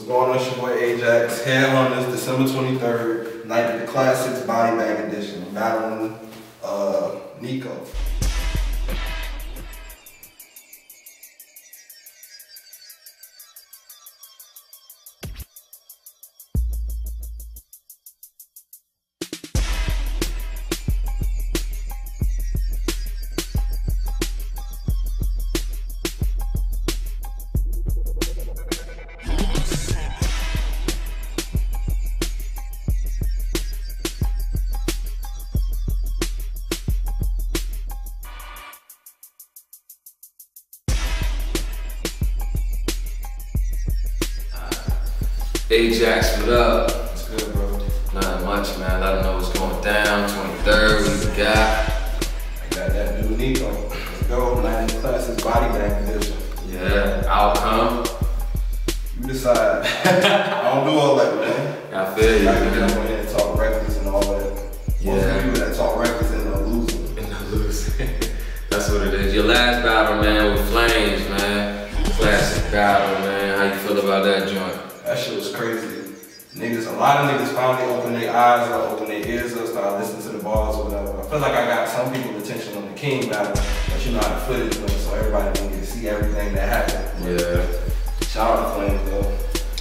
going on? It's your boy Ajax. Headhunters, December 23rd, night of the Classics Body Bag Edition. Battling uh, Nico. Ajax, what up? What's good, bro? Not much, man. Let them know what's going down. 23rd, we got. I got that dude Nico. Let's go. The Classics Body Edition. Yeah, outcome. You decide. I don't do all that, man. I feel you, I can man. in and talk reckless and all that. Yeah. Most people that talk reckless end up losing. And I lose. That's what it is. Your last battle, man, with Flames, man. Classic battle, man. How you feel about that joint? Was crazy. Niggas, a lot of niggas finally open their eyes up, open their ears up, start listening to the bars or whatever. I feel like I got some people's attention on the King battle, but you know how the footage went, so everybody can get to see everything that happened. Yeah. Shout out to Flames though.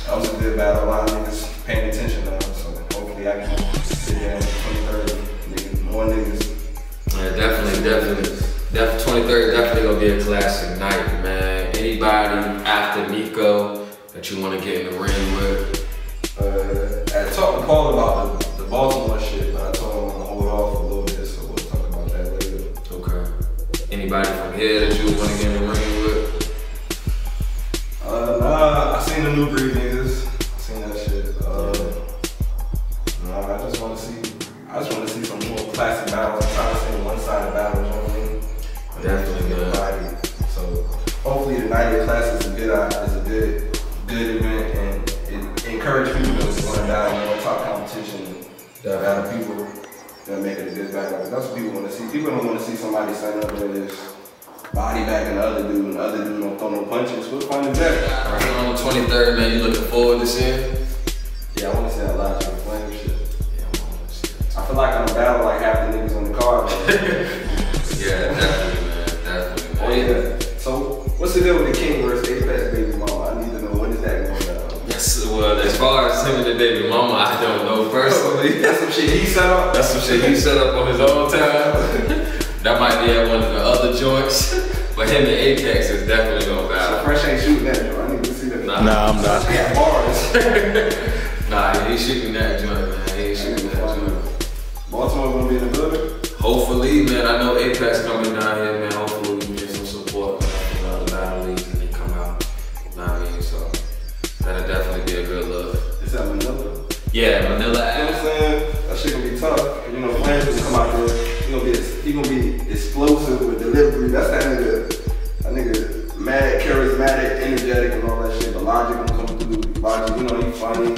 That was a good battle. A lot of niggas paying attention now, so hopefully I can sit there in 23rd. Niggas, more niggas. Yeah, definitely, definitely. Def 23rd definitely gonna be a classic night, man. Anybody after Nico that you wanna get in the ring with? Uh, I talked to Paul about the, the Baltimore shit, but I told him I'm gonna hold off a little bit, so we'll talk about that later. Okay. Anybody from here that you wanna get in the ring with? Uh, nah, I seen the new breed niggas. I seen that shit. Uh, nah, I just wanna see, I just wanna see some more classic battles. I'm trying to see one-sided battles, you know what I mean? Definitely, Get man. body. So hopefully the 90 class is a good, uh, encourage people to go down more top competition. That Battle people that make it a good battle. That's what people wanna see. People don't wanna see somebody stand up with this body bag and the other dude and the other dude don't throw no punches. What fun is that? Alright, on the 23rd, man, you looking forward to seeing? Yeah, I want to see a lot of shit, flame shit. Yeah, I'm on this shit. I feel like I'm battle like half the niggas on the card. personally. That's some shit he set up. That's some shit he set up on his own time. that might be at one of the other joints. But him and Apex is definitely gonna battle. So battle. Fresh ain't shooting that joint. I need to see that. Nah. Nah, I'm not. He got bars. Nah, he ain't shooting that joint, man. He ain't shooting that joint. Baltimore gonna be in the building. Hopefully, man, I know Apex coming down here, man. Hopefully we can get some support man, from the other battle leagues and they come out. You Know what I mean? So that'll definitely be a good look. It's at Manila. Yeah, Manila tough. You know, Flames gonna come out there. He gonna be he gonna be explosive with delivery. That's that nigga. That nigga mad, charismatic, energetic, and all that shit. But Logic gonna come through. Logic, you know, he funny.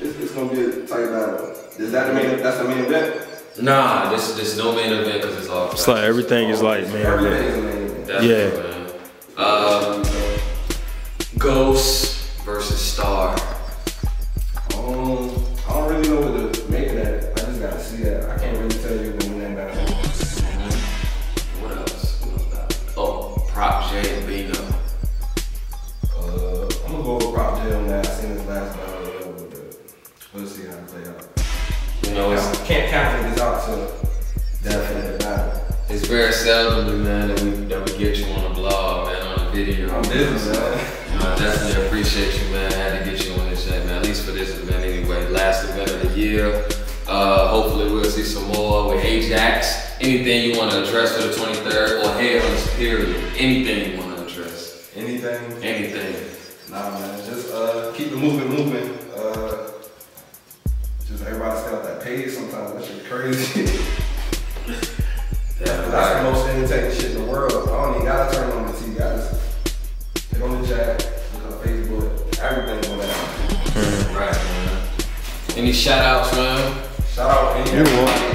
It's, it's gonna be a tight battle. Is that the main? That's the main event. Nah, this this no main event because it's all. It's like everything is like, man. Everything is the main event. Definitely, man. Um, Ghost versus Star. Play out. You know, it's, Can't count niggas out to definite battle. it's very seldom, man, that we that we get you on a blog, man, on a video. I'm busy, man. You know, I definitely appreciate you, man. I had to get you on this shit, man. At least for this event, anyway. Last event of the year. Uh, hopefully, we'll see some more with Ajax. Anything you want to address for the 23rd or head on this period? Anything you want to address? Anything? Anything. Nah, man. Just uh, keep the movement moving. Crazy. Yeah, That's the most entertaining shit in the world. I don't even gotta turn on the TV. I just hit on the jack, look on Facebook, everything going down. Mm-hmm. Right, man. Any shout outs, man? Shout out any You everybody